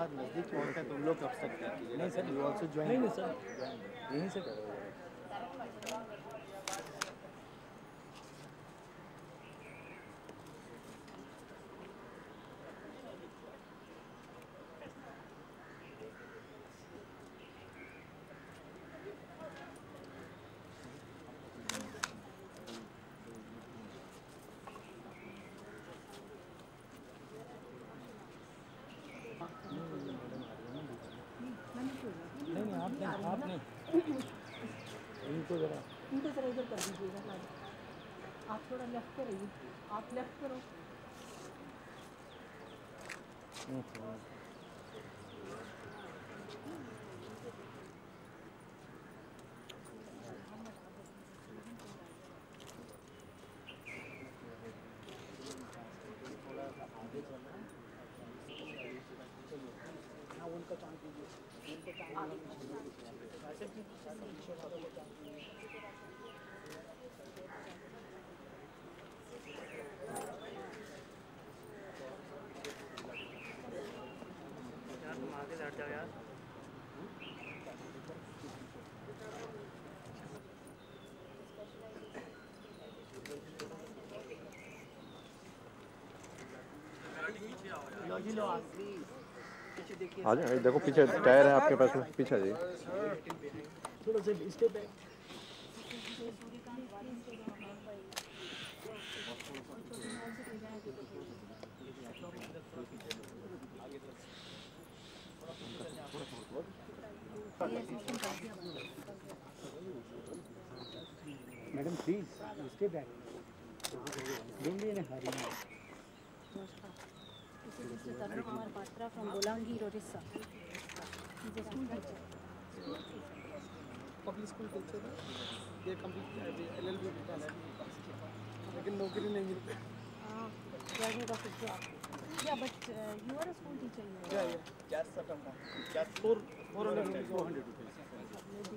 जब नज़दीक है तुम लोग कब सकते नहीं सर यू ऑल्सो ज्वाइन नहीं नहीं सर। यहीं से करो। नहीं आप नहीं आप नहीं। इनको जरा। इनको जरा इधर कर दीजिएगा मैडम आप थोड़ा लेफ़्ट पे रहिए। आप लेफ़्ट करो। पहचान यार आ जाए देखो पीछे टायर है आपके पास में पीछे आ जाइए। थोड़ा सा madam please stay back don't be in hurry. This is Tarun Kumar Patra from Bolangi, Orissa. He's a school teacher. Public school teacher है ये कंप्लीट एल एल बी लेकिन नौकरी नहीं मिलती Uh, graduate of his job. Yeah, but uh, you are a school teacher. You क्या ये cash सटम का cash four four hundred rupees four hundred rupees maybe